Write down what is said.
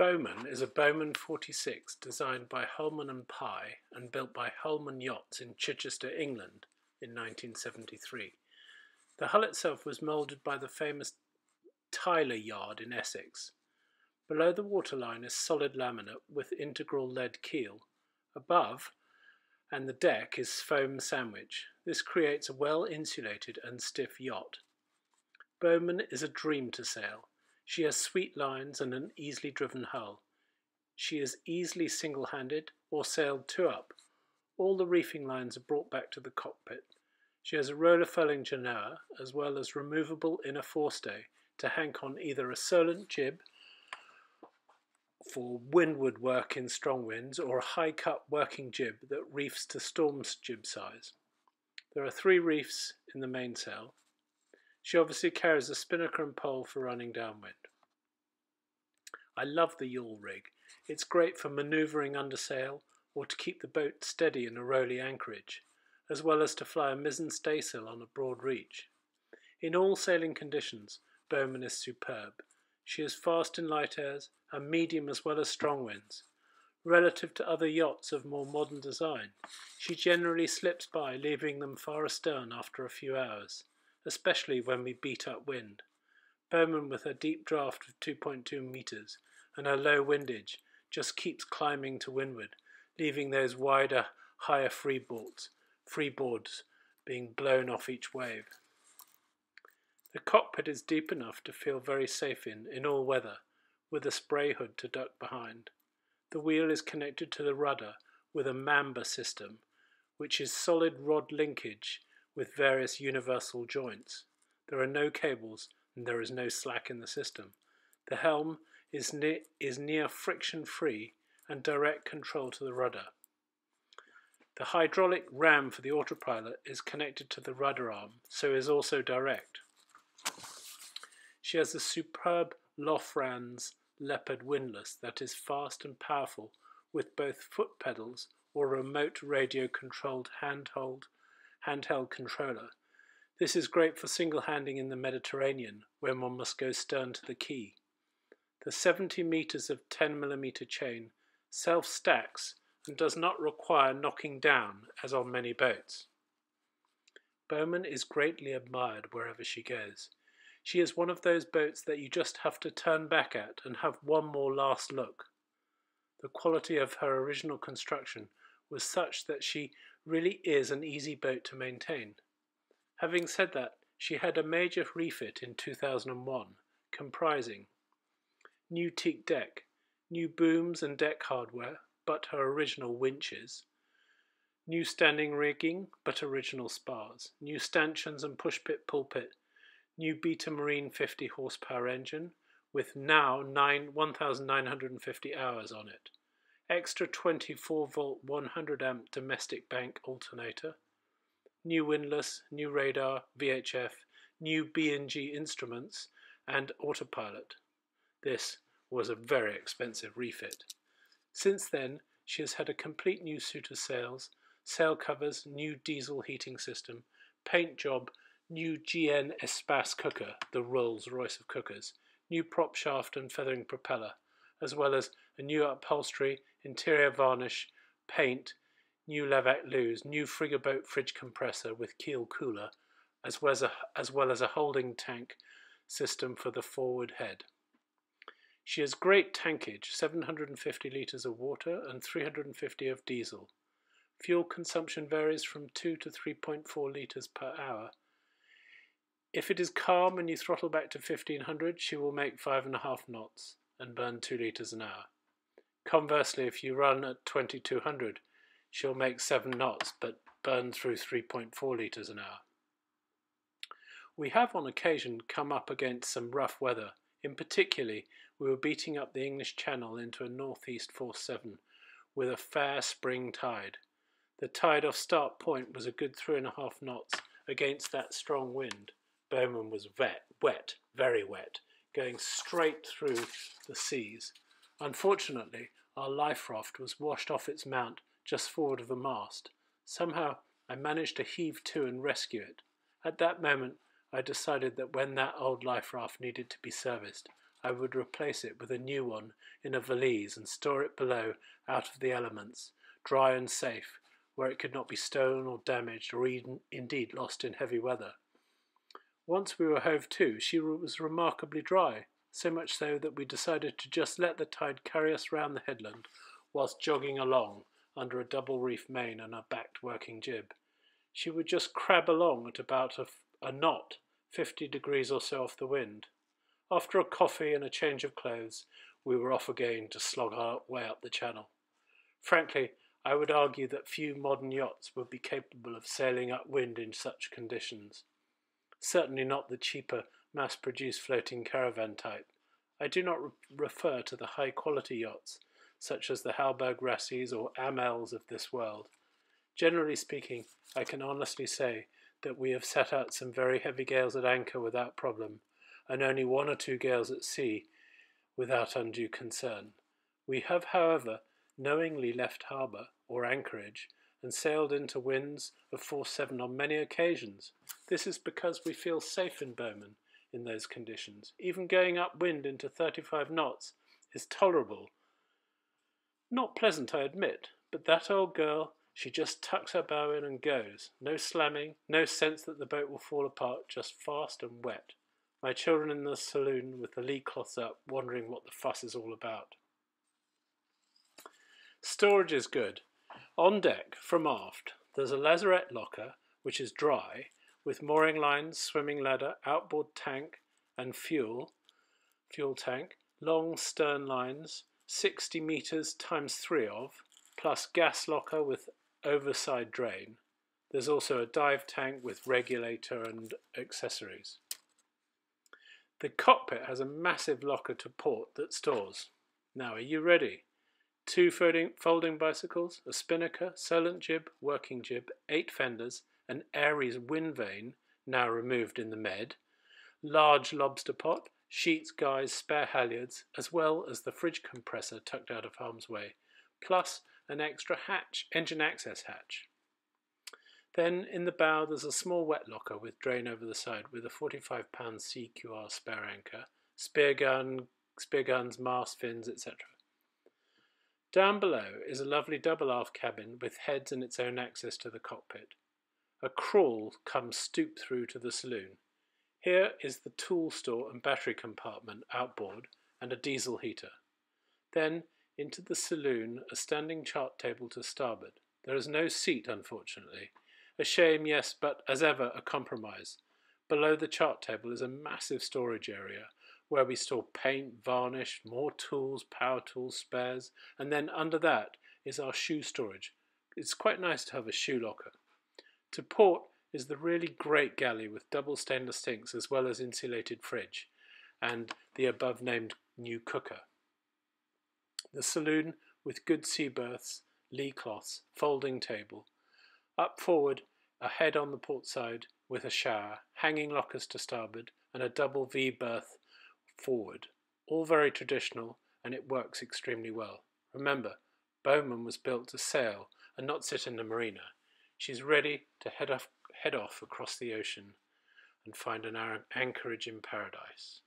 Bowman is a Bowman 46 designed by Holman and Pye and built by Holman Yachts in Chichester, England in 1973. The hull itself was moulded by the famous Tyler Yard in Essex. Below the waterline is solid laminate with integral lead keel. Above, and the deck is foam sandwich. This creates a well insulated and stiff yacht. Bowman is a dream to sail. She has sweet lines and an easily driven hull. She is easily single handed or sailed two up. All the reefing lines are brought back to the cockpit. She has a roller furling genoa as well as removable inner forestay to hank on either a Solent jib for windward work in strong winds or a high cut working jib that reefs to storm's jib size. There are three reefs in the mainsail. She obviously carries a spinnaker and pole for running downwind. I love the yawl rig. It's great for manoeuvring under sail or to keep the boat steady in a rolly anchorage, as well as to fly a mizzen staysail on a broad reach. In all sailing conditions, Bowman is superb. She is fast in light airs and medium as well as strong winds. Relative to other yachts of more modern design, she generally slips by, leaving them far astern after a few hours, especially when we beat up wind. Bowman, with her deep draft of 2.2 metres and her low windage, just keeps climbing to windward, leaving those wider, higher freeboards, freeboards being blown off each wave. The cockpit is deep enough to feel very safe in, in all weather, with a spray hood to duck behind. The wheel is connected to the rudder with a Mamba system, which is solid rod linkage with various universal joints. There are no cables and there is no slack in the system. The helm is, ne is near friction free and direct control to the rudder. The hydraulic ram for the autopilot is connected to the rudder arm, so is also direct. She has a superb Lofrans leopard windlass that is fast and powerful with both foot pedals or remote radio controlled handheld, handheld controller. This is great for single handing in the Mediterranean when one must go stern to the quay. The 70 metres of 10mm chain self stacks and does not require knocking down as on many boats. Bowman is greatly admired wherever she goes. She is one of those boats that you just have to turn back at and have one more last look. The quality of her original construction was such that she really is an easy boat to maintain. Having said that, she had a major refit in 2001, comprising new teak deck, new booms and deck hardware, but her original winches, new standing rigging, but original spars, new stanchions and pushpit pulpit, new Beta Marine 50 horsepower engine with now 9, 1950 hours on it, extra 24 volt 100 amp domestic bank alternator, new windlass, new radar, VHF, new B&G instruments, and autopilot. This was a very expensive refit. Since then, she has had a complete new suit of sails, sail covers, new diesel heating system, paint job, new GN Espace cooker, the Rolls Royce of cookers, new prop shaft and feathering propeller, as well as a new upholstery, interior varnish, paint, new Lavac loos, new frigoboat fridge compressor with keel cooler, as well as a, as well as a holding tank system for the forward head. She has great tankage, 750 litres of water and 350 of diesel. Fuel consumption varies from 2 to 3.4 litres per hour. If it is calm and you throttle back to 1500, she will make 5.5 knots and burn 2 litres an hour. Conversely, if you run at 2200, she'll make 7 knots but burn through 3.4 litres an hour. We have on occasion come up against some rough weather. In particular, we were beating up the English Channel into a northeast force 7 with a fair spring tide. The tide off start point was a good three and a half knots against that strong wind. Bowman was wet, wet, very wet, going straight through the seas. Unfortunately, our life raft was washed off its mount just forward of the mast. Somehow I managed to heave to and rescue it. At that moment, I decided that when that old life raft needed to be serviced, I would replace it with a new one in a valise and store it below out of the elements, dry and safe, where it could not be stolen or damaged or even, indeed lost in heavy weather. Once we were hove to, she was remarkably dry, so much so that we decided to just let the tide carry us round the headland whilst jogging along under a double reef main and a backed working jib. She would just crab along at about a, a knot, fifty degrees or so off the wind. After a coffee and a change of clothes, we were off again to slog our way up the channel. Frankly, I would argue that few modern yachts would be capable of sailing upwind in such conditions. Certainly not the cheaper, mass produced floating caravan type. I do not re refer to the high quality yachts, such as the Hallberg Rassys or Amels of this world. Generally speaking, I can honestly say that we have set out some very heavy gales at anchor without problem, and only one or two gales at sea without undue concern. We have, however, knowingly left harbour or anchorage and sailed into winds of 7 on many occasions. This is because we feel safe in Bowman in those conditions. Even going upwind into 35 knots is tolerable. Not pleasant, I admit, but that old girl, she just tucks her bow in and goes. No slamming, no sense that the boat will fall apart, just fast and wet. My children in the saloon with the lee cloths up, wondering what the fuss is all about. Storage is good. On deck, from aft, there's a lazarette locker, which is dry, with mooring lines, swimming ladder, outboard tank, and fuel, fuel tank, long stern lines, 60 metres times three of, plus gas locker with overside drain. There's also a dive tank with regulator and accessories. The cockpit has a massive locker to port that stores. Now, are you ready? Two folding, folding bicycles, a spinnaker, Solent jib, working jib, eight fenders, an Aries wind vane, now removed in the med, large lobster pot, sheets, guys, spare halyards, as well as the fridge compressor tucked out of harm's way, plus an extra hatch, engine access hatch. Then in the bow there's a small wet locker with drain over the side with a 45 pound CQR spare anchor, spear gun, spear guns, mast fins, etc. Down below is a lovely double aft cabin with heads and its own access to the cockpit. A crawl comes stoop through to the saloon. Here is the tool store and battery compartment outboard and a diesel heater. Then into the saloon, a standing chart table to starboard. There is no seat, unfortunately, a shame, yes, but as ever, a compromise. Below the chart table is a massive storage area where we store paint, varnish, more tools, power tools, spares, and then under that is our shoe storage. It's quite nice to have a shoe locker. To port is the really great galley with double stainless sinks as well as insulated fridge and the above named new cooker. The saloon with good sea berths, lee cloths, folding table. Up forward a head on the port side with a shower, hanging lockers to starboard, and a double V berth forward. All very traditional, and it works extremely well. Remember, Bowman was built to sail and not sit in the marina. She's ready to head off, head off across the ocean and find an anchorage in paradise.